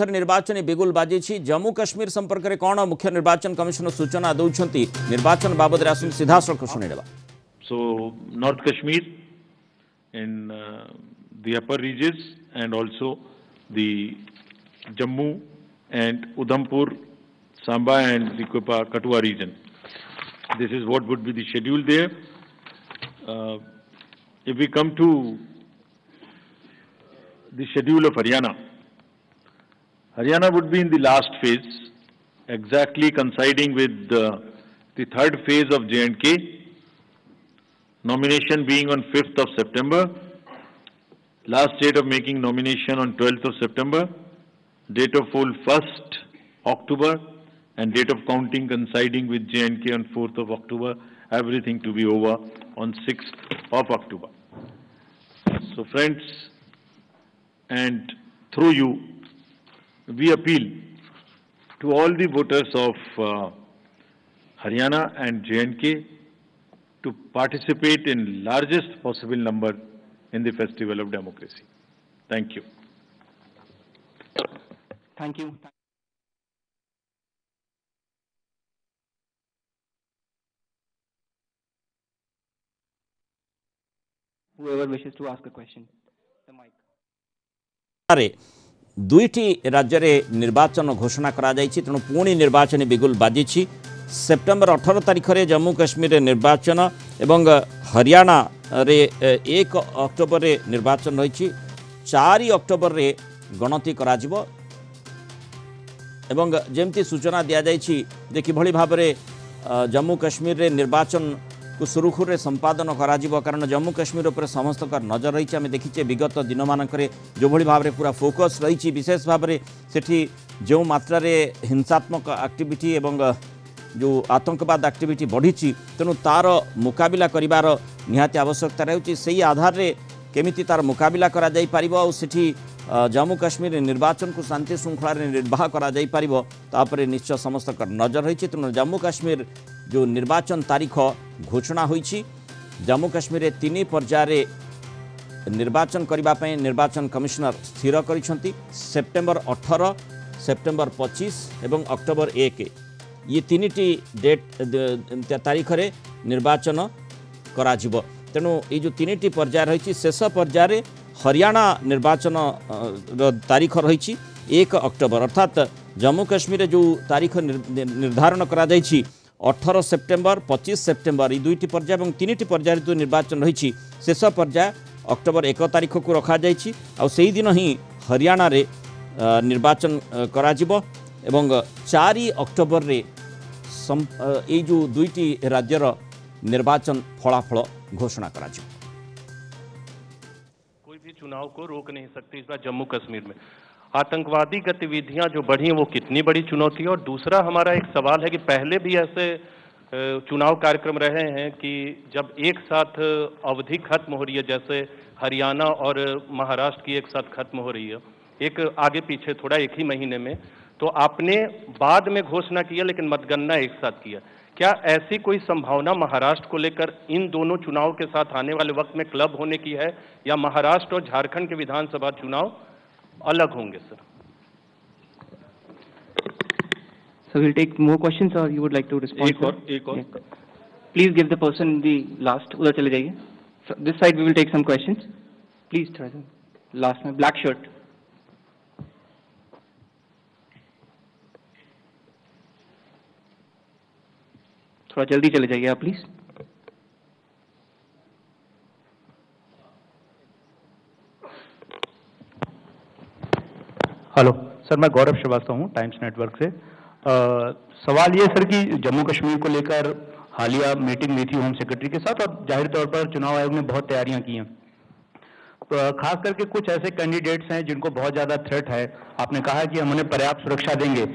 ଏଥର ନିର୍ବାଚନୀ ବିଗୁଲ ବାଜିଛି ଜମ୍ମୁ କାଶ୍ମୀର ସମ୍ପର୍କରେ କ'ଣ ମୁଖ୍ୟ ନିର୍ବାଚନ କମିଶନ ସୂଚନା ଦେଉଛନ୍ତି ନିର୍ବାଚନ ବାବଦରେ ଆସନ୍ତୁ ସିଧାସଳଖ ଶୁଣିଦେବା So North Kashmir in uh, the upper regions and also the Jammu and Udhampur, Samba and the Kupa Katua region. This is what would be the schedule there. Uh, if we come to the schedule of Haryana, Haryana would be in the last phase, exactly coinciding with uh, the third phase of J&K, nomination being on 5th of September, last date of making nomination on 12th of September, date of poll 1st October, and date of counting coinciding with J&K on 4th of October, everything to be over on 6th of October. So friends, and through you, we appeal to all the voters of uh, Haryana and J&K to participate in largest possible number in the festival of democracy. Thank you. Thank you. Whoever wishes to ask a question, the mic. ରେ ଦୁଇଟି ରାଜ୍ୟରେ ନିର୍ବାଚନ ଘୋଷଣା କରାଯାଇଛି ତେଣୁ ପୁଣି ନିର୍ବାଚନୀ ବିଗୁଲ ବାଜିଛି ସେପ୍ଟେମ୍ବର ଅଠର ତାରିଖରେ ଜମ୍ମୁ କାଶ୍ମୀରରେ ନିର୍ବାଚନ ଏବଂ ହରିୟାଣାରେ ଏ, ଏକ ଅକ୍ଟୋବରରେ ନିର୍ବାଚନ ରହିଛି ଚାରି ଅକ୍ଟୋବରରେ ଗଣତି କରାଯିବ ଏବଂ ଯେମିତି ସୂଚନା ଦିଆଯାଇଛି ଯେ କିଭଳି ଭାବରେ ଅ, ଜମ୍ମୁ କାଶ୍ମୀରରେ ନିର୍ବାଚନକୁ ସୁରୁଖୁରୁରେ ସମ୍ପାଦନ କରାଯିବ କାରଣ ଜମ୍ମୁ କାଶ୍ମୀର ଉପରେ ସମସ୍ତଙ୍କର ନଜର ରହିଛି ଆମେ ଦେଖିଛେ ବିଗତ ଦିନମାନଙ୍କରେ ଯେଉଁଭଳି ଭାବରେ ପୁରା ଫୋକସ୍ ରହିଛି ବିଶେଷ ଭାବରେ ସେଠି ଯେଉଁ ମାତ୍ରାରେ ହିଂସାତ୍ମକ ଆକ୍ଟିଭିଟି ଏବଂ ଅ, ଯେଉଁ ଆତଙ୍କବାଦ ଆକ୍ଟିଭିଟି ବଢ଼ିଛି ତେଣୁ ତା'ର ମୁକାବିଲା କରିବାର ନିହାତି ଆବଶ୍ୟକତା ରହୁଛି ସେହି ଆଧାରରେ କେମିତି ତା'ର ମୁକାବିଲା କରାଯାଇପାରିବ ଆଉ ସେଠି ଅ, ଜମ୍ମୁ କାଶ୍ମୀରରେ ନିର୍ବାଚନକୁ ଶାନ୍ତି ଶୃଙ୍ଖଳାରେ ନିର୍ବାହ କରାଯାଇପାରିବ ତା ଉପରେ ନିଶ୍ଚୟ ସମସ୍ତଙ୍କର ନଜର ରହିଛି ତେଣୁ ଜମ୍ମୁ କାଶ୍ମୀର ଯେଉଁ ঘোষণা হয়েছি জম্মু কাশ্মীরে তিনি পর্যায়ে নির্বাচন করা নির্বাচন কমিশনার স্থির করেছেন সেপ্টেম্বর অঠর সেপ্টেম্বর পঁচিশ এবং অক্টোবর এক। ইয়ে তিনটি ডেট তারিখে নির্বাচন করা তেণু এই যে তিনটি পর্যায় রয়েছে শেষ পর্যায়ে হরিয়ানা নির্বাচন তারিখ রয়েছে এক অক্টোবর অর্থাৎ জম্মু কাশ্মীরে যে তারিখ নির্ধারণ করা যাইছি অঠর সেপ্টেম্বর পঁচিশ সেপ্টেম্বর এই দুইটি পর্যায় এবং তিনটি পর্যায়ের যে নির্বাচন রয়েছে শেষ পর্যায় অক্টোবর এক তারিখকু রখাযাই আইদিন হি হরিয়ানার নির্বাচন করা এবং চারি অক্টোবরের এই যে দুইটি রাজ্যর নির্বাচন ফলাফল ঘোষণা করা कोई भी चुनाव को रोक नहीं सकते इस बार जम्मू कश्मीर में। आतंकवादी गतिविधियाँ जो बढ़ी हैं, वो कितनी बड़ी चुनौती है? और दूसरा हमारा एक सवाल है कि पहले भी ऐसे चुनाव कार्यक्रम रहे हैं कि जब एक साथ अवधि खत्म हो रही है, जैसे हरियाणा और महाराष्ट्र की एक साथ खत्म हो रही है, एक आगे पीछे थोड़ा एक ही महीने में तो आपने बाद में घोषणा किया लेकिन मतगणना एक साथ किया क्या ऐसी कोई संभावना महाराष्ट्र को लेकर इन दोनों चुनाव के साथ आने वाले वक्त में क्लब होने की है, या महाराष्ट्र और झारखंड के विधानसभा चुनाव अलग होंगे sir. So will take more question और you would like to respond एक और एक और। Please give the person the last उधर चले जाइए। This side we will take some question please थोड़ा सा लास्ट में ब्लैक शर्ट थोड़ा जल्दी चले जाइए आप प्लीज़ हेलो सर मैं गौरव श्रीवास्तव हूँ टाइम्स नेटवर्क से। अ, सवाल ये सर कि जम्मू कश्मीर को लेकर हालिया मीटिंग हुई थी होम सेक्रेटरी के साथ और ज़ाहिर तौर पर चुनाव आयोग ने बहुत तैयारियाँ की हैं। तो खास करके कुछ ऐसे कैंडिडेट्स हैं जिनको बहुत ज़्यादा थ्रेट है। आपने कहा कि हम उन्हें पर्याप्त सुरक्षा देंगे।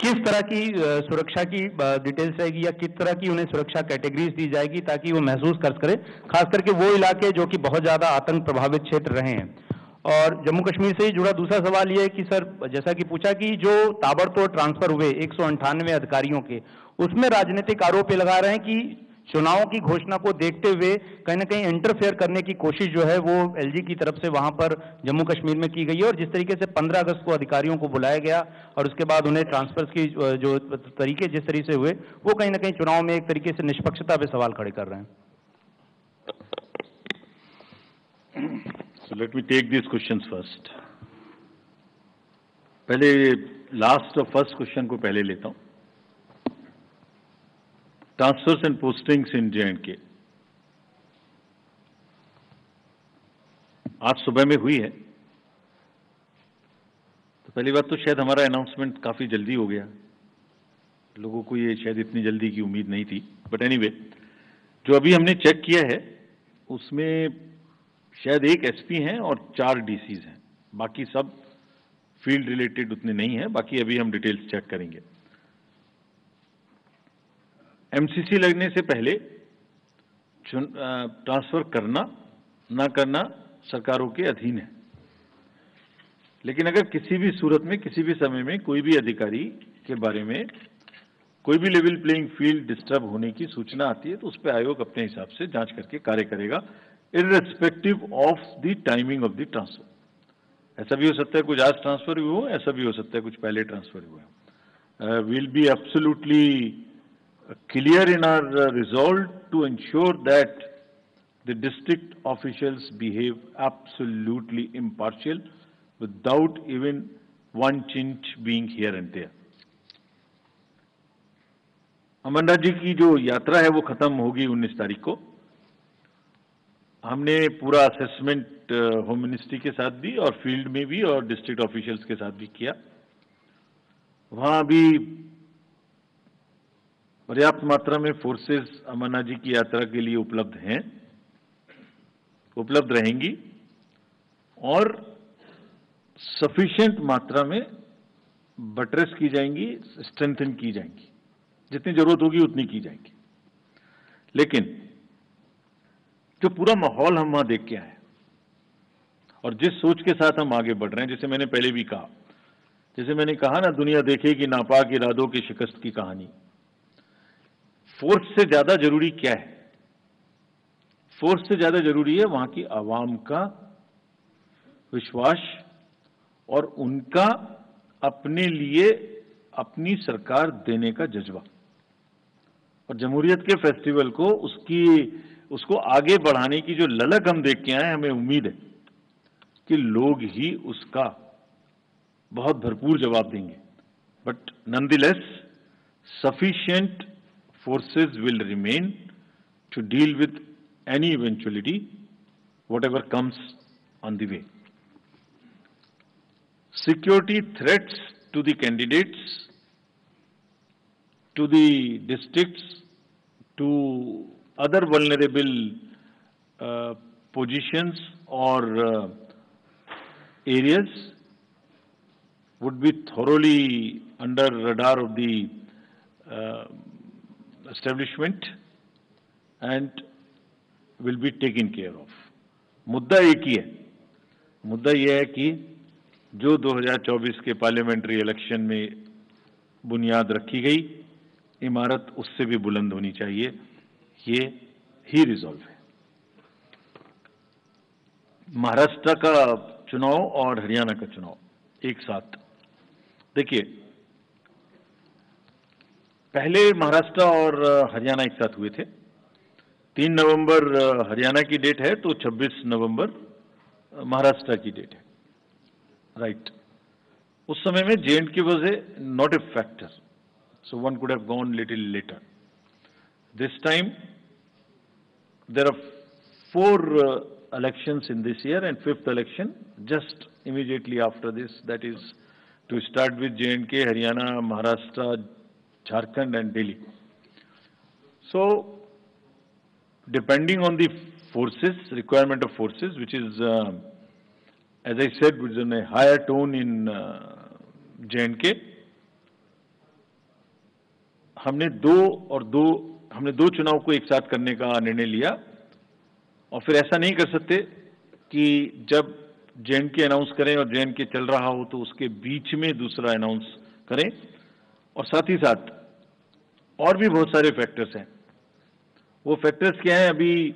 किस तरह की सुरक्षा की डिटेल्स रहेगी या किस तरह की उन्हें सुरक्षा कैटेगरीज दी जाएगी ताकि वो महसूस कर सके? खास करके वो इलाके जो कि बहुत ज़्यादा आतंक प्रभावित क्षेत्र रहे हैं। और जम्मू कश्मीर से ही जुड़ा दूसरा सवाल ये है कि सर, जैसा कि पूछा कि जो ताबड़तोड़ ट्रांसफ़र हुए एक अधिकारियों के, उसमें राजनीतिक आरोप लगा रहे हैं कि चुनाव की घोषणा को देखते हुए कहीं ना कहीं इंटरफेयर करने की कोशिश जो है वो एलजी की तरफ़ से वहाँ पर जम्मू कश्मीर में की गई है और जिस तरीके से 15 अगस्त को अधिकारियों को बुलाया गया और उसके बाद उन्हें ट्रांसफर्स की जो तरीके जिस तरीके से हुए, वो कहीं ना कहीं चुनाव में एक तरीके से निष्पक्षता पे सवाल खड़े कर रहे हैं। So let me take these questions first. पहले लास्ट और फ़र्स्ट क्वेश्चन को पहले लेता हूँ। Transfers and postings in J and K आज सुबह में हुई है। तो पहली बात तो शायद हमारा अनाउंसमेंट काफ़ी जल्दी हो गया। लोगों को ये शायद इतनी जल्दी की उम्मीद नहीं थी। बट एनीवे जो अभी हमने चेक किया है, उसमें शायद एक एसपी हैं और चार डीसीज हैं। बाकी सब फ़ील्ड रिलेटेड उतने नहीं हैं। बाकी अभी हम डिटेल्स चेक करेंगे। एमसीसी लगने से पहले ट्रांसफ़र करना, ना करना सरकारों के अधीन है। लेकिन अगर किसी भी सूरत में, किसी भी समय में कोई भी अधिकारी के बारे में कोई भी लेवल प्लेइंग फ़ील्ड डिस्टर्ब होने की सूचना आती है तो उस पर आयोग अपने हिसाब से जाँच करके कार्य करेगा। Irrespective of the timing of the transfer ऐसा भी हो सकता है कुछ आज ट्रांसफ़र हुए हो, ऐसा भी हो सकता है कुछ पहले ट्रांसफ़र हुए हो। Will be absolutely clear in our resolve to ensure that the district officials behave absolutely impartial without even one chinch being here and there. Amarnath ji की जो यात्रा है वो खत्म होगी 19 तारीख को। हमने पूरा असेसमेंट होम मिनिस्ट्री के साथ भी और फ़ील्ड में भी और डिस्ट्रिक्ट ऑफिशियल्स के साथ भी किया। वहाँ भी पर्याप्त मात्रा में फोर्सेस अमरनाथ जी की यात्रा के लिए उपलब्ध हैं, उपलब्ध रहेंगी और सफिशिएंट मात्रा में बटरेस की जाएँगी स्ट्रेंथन की जाएँगी। जितनी ज़रूरत होगी उतनी की जाएँगी। लेकिन जो पूरा माहौल हम वहाँ देख के आए और जिस सोच के साथ हम आगे बढ़ रहे हैं, जैसे मैंने पहले भी कहा, जैसे मैंने कहा ना, दुनिया देखेगी नापाक इरादों की शिकस्त की कहानी। फोर्स से ज़्यादा ज़रूरी क्या है? फोर्स से ज़्यादा ज़रूरी है वहाँ की आवाम का विश्वास और उनका अपने लिए अपनी सरकार देने का जज्बा। और जमहूरियत के फेस्टिवल को उसकी उसको आगे बढ़ाने की जो ललक हम देख के आए हमें उम्मीद है कि लोग ही उसका बहुत भरपूर जवाब देंगे। But nonetheless sufficient forces will remain to deal with any eventuality whatever comes on the way security threats to the candidates to the district to other vulnerable uh, positions or uh, areas would be thoroughly under radar of the uh, establishment and will be taken care of मुद्दा एक ही है मुद्दा यह है कि जो 2024 के parliamentary election में बुनियाद रखी गई इमारत उससे भी बुलंद होनी चाहिए ये ही रिजॉल्व है। महाराष्ट्र का चुनाव और हरियाणा का चुनाव, एक साथ। देखिए, पहले महाराष्ट्र और हरियाणा एक साथ हुए थे। तीन नवंबर हरियाणा की डेट है तो 26 नवंबर महाराष्ट्र की डेट है। राइट उस समय में J and K was a not a factor so one could have gone little later this time there are four elections in this year and fifth election just immediately after this that is to start with J&K, Haryana, Maharashtra, Jharkhand and Delhi. So depending on the forces, requirement of forces, which is, uh, as I said, which is in a higher tone in uh, J&K, हमने दो और दो हमने दो चुनाव को एक साथ करने का निर्णय लिया और फिर ऐसा नहीं कर सकते कि जब जे के अनाउंस करें और जे के चल रहा हो तो उसके बीच में दूसरा अनाउंस करें। और साथ ही साथ और भी बहुत सारे फैक्टर्स हैं। वो फैक्टर्स क्या है? अभी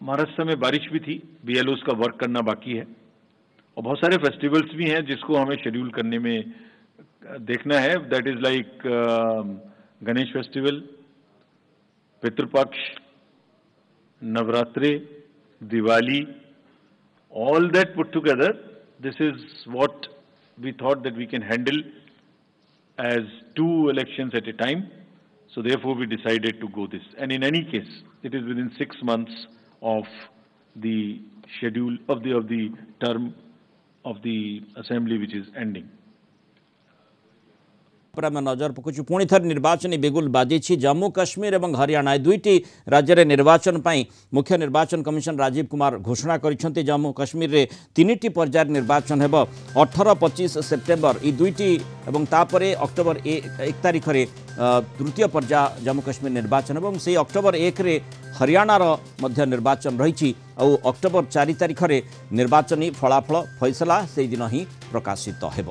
महाराष्ट्र में बारिश भी थी बीएलओस का वर्क करना बाकी है। और बहुत सारे फेस्टिवल्स भी हैं जिसको हमें शेड्यूल करने में देखना है। That is like Ganesh festival Pitrupaksh, Navratri, Diwali, all that put together, this is what we thought that we can handle as two elections at a time. So therefore we decided to go this. And in any case, it is within six months of the schedule of the, of the term of the assembly which is ending. পরে আমি নজর পকাউছু পুঁ the নির্বাচনী বিগুল বাজিছি জম্মু কাশ্মীর এবং হরিয়ানা এই দুইটি রাজ্যের নির্বাচন পাই মুখ্য নির্বাচন কমিশন রাজীব কুমার ঘোষণা করেছেন জম্মু কাশ্মীরের তিনটি পর্যায়ের নির্বাচন হব অঠর পঁচিশ সেপ্টেম্বর এই দুইটি এবং তাপরে অক্টোবর এক তারিখে তৃতীয় পর্যায় জম্মু কাশ্মীর নির্বাচন এবং সেই অক্টোবর একরে হরিয়ানার মধ্যে নির্বাচন রয়েছে আউ অক্টোবর চারি তারিখে নির্বাচনী ফলাফল ফয়সলা সেইদিন হি প্রকাশিত হব